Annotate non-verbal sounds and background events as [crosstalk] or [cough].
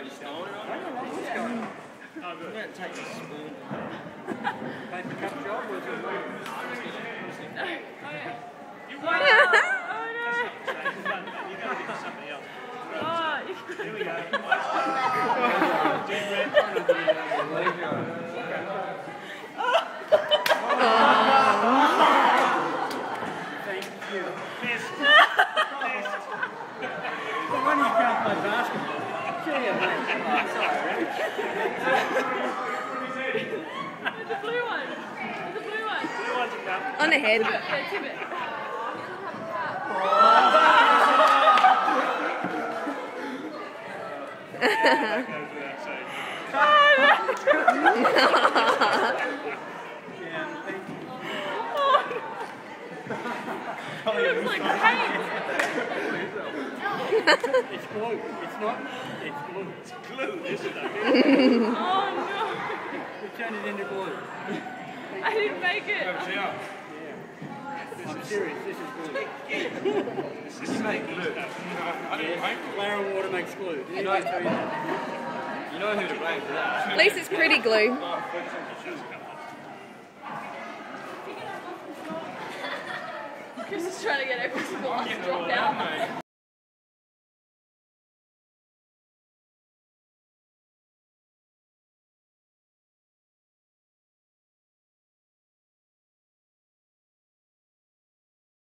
Why just throwing it on? I don't know what's going on. I'm gonna take the spoon. Paper cup job was it? You oh, won it. Oh no. You gotta think something else. Oh, Here we go. Thank you. Missed. Missed. The [laughs] one you can't play basketball. Gee, mate. There's a blue one. There's blue one. Blue one's a cup. On the head. Yeah, tip it. That [laughs] goes without saying. Yeah, thank you. It looks like paint. It's glue. It's not. It's glue. It's glue, this stuff. Oh no! We turned it into glue. I didn't make it. Oh, yeah. I'm serious. This is glue. You make glue. I didn't paint Flour and water makes glue. Didn't I tell you that? You know who to blame for that. At least it's pretty glue. Chris is trying to get every single last drop out.